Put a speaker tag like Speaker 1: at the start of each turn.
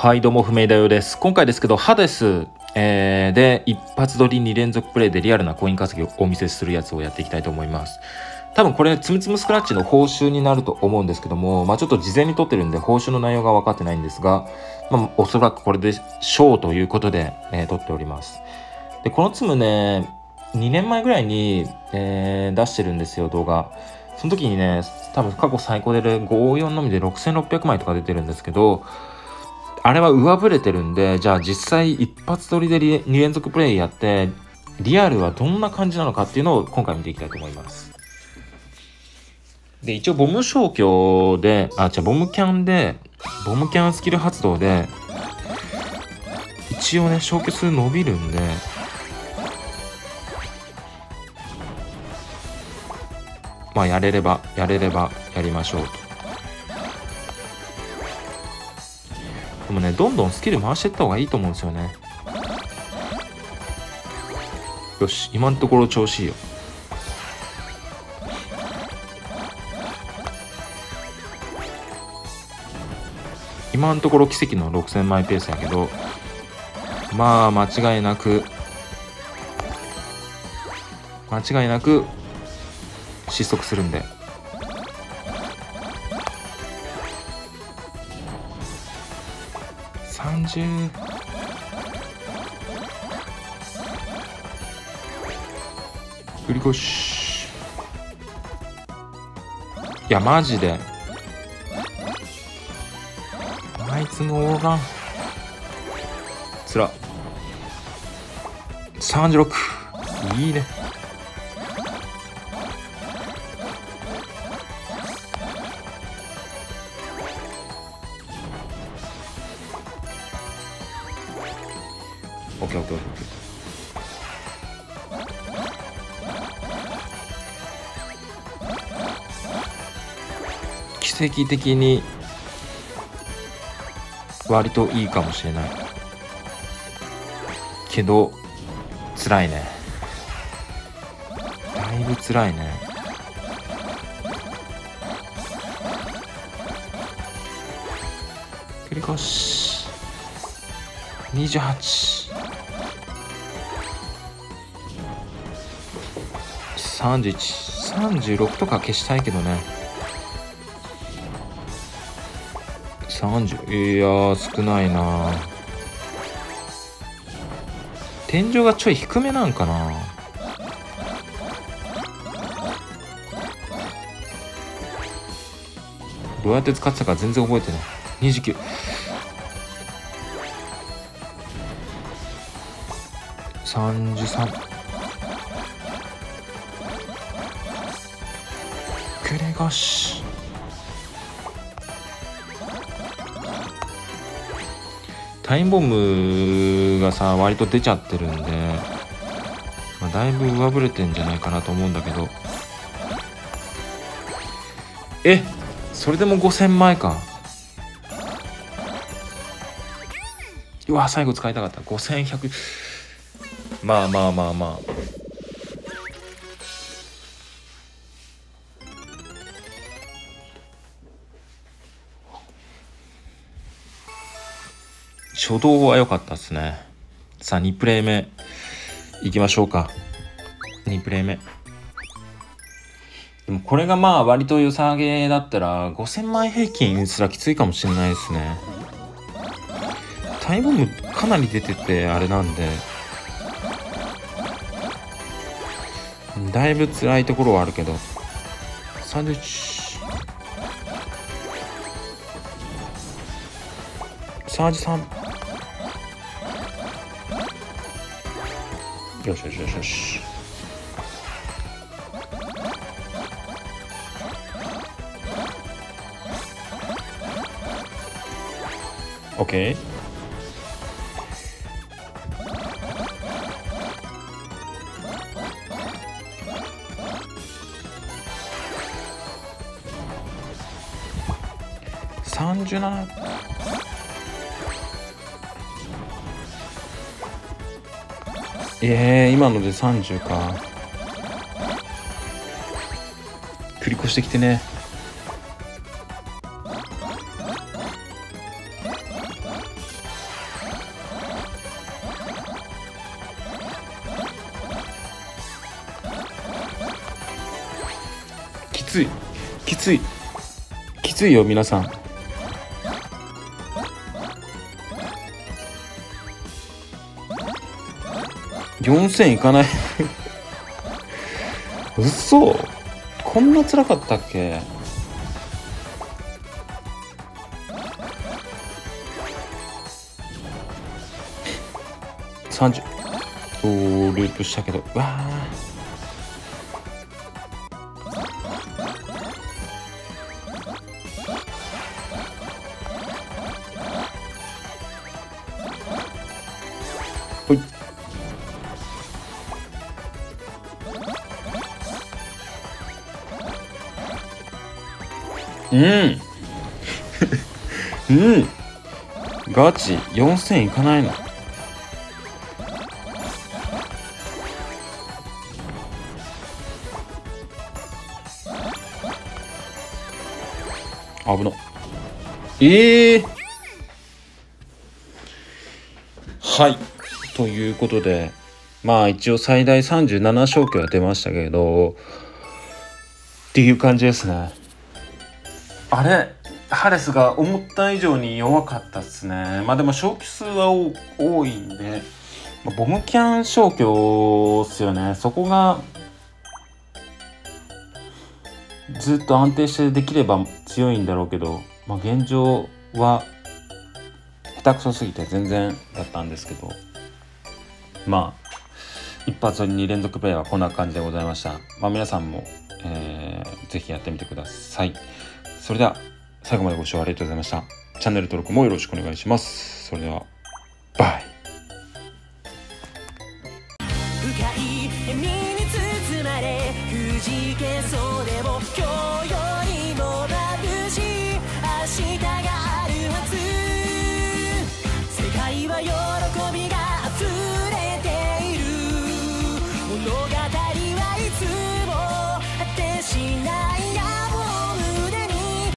Speaker 1: はい、どうも、不明だよです。今回ですけど、ハデス、えーで、一発撮り2連続プレイでリアルなコイン稼ぎをお見せするやつをやっていきたいと思います。多分これ、つむつむスクラッチの報酬になると思うんですけども、まあちょっと事前に撮ってるんで、報酬の内容が分かってないんですが、まあおそらくこれでショーということで、えー撮っております。で、このツムね、2年前ぐらいに、えー出してるんですよ、動画。その時にね、多分過去最高で54のみで6600枚とか出てるんですけど、あれは上振れてるんで、じゃあ実際一発撮りで2連続プレイやって、リアルはどんな感じなのかっていうのを今回見ていきたいと思います。で、一応ボム消去で、あ、じゃボムキャンで、ボムキャンスキル発動で、一応ね、消去数伸びるんで、まあやれれば、やれればやりましょうと。もね、どんどんスキル回していった方がいいと思うんですよね。よし、今のところ調子いいよ。今のところ奇跡の6000枚ペースやけど、まあ間違いなく、間違いなく失速するんで。30繰り越し。いやマジで。あいつのオーガンつら36いいね。オッケーオッケーオッケー奇跡的に割といいかもしれない。けど辛いね。だいぶ辛いね。繰り越し。28 3136とか消したいけどね。30いやー少ないな。天井がちょい低めなんかな。どうやって使ってたか全然覚えてない。29 33くれがし。タイムボムがさ割と出ちゃってるんで、まあ、だいぶ上振れてんじゃないかなと思うんだけど。えそれでも5000枚か。うわ最後使いたかった。5100まあまあまあまあ。初動は良かったですね。さあ2プレイ目。いきましょうか。2プレイ目。でもこれがまあ割と良さげだったら5000枚平均すらきついかもしれないですね。タイムボムかなり出ててあれなんで。だいぶ辛いところはあるけど。31 33よしよしよしよしオッケー37えー、今ので30か。繰り越してきてね。きつい。きつい。きついよ皆さん。4000いかない。嘘。こんな辛かったっけ？30おループしたけど。うわー。うん。うん。ガチ4000いかないの。危な。ええー、はい。ということでまあ一応最大37勝機は出ましたけどっていう感じですね。あれハレスが思った以上に弱かったっすね。まあでも消去数は多いんで、まあ、ボムキャン消去っすよね。そこがずっと安定してできれば強いんだろうけど、まあ、現状は下手くそすぎて全然だったんですけど。まあ一発2連続プレイはこんな感じでございました、まあ、皆さんも、えー、ぜひやってみてください。それでは最後までご視聴ありがとうございました。チャンネル登録もよろしくお願いします。それでは、バイ。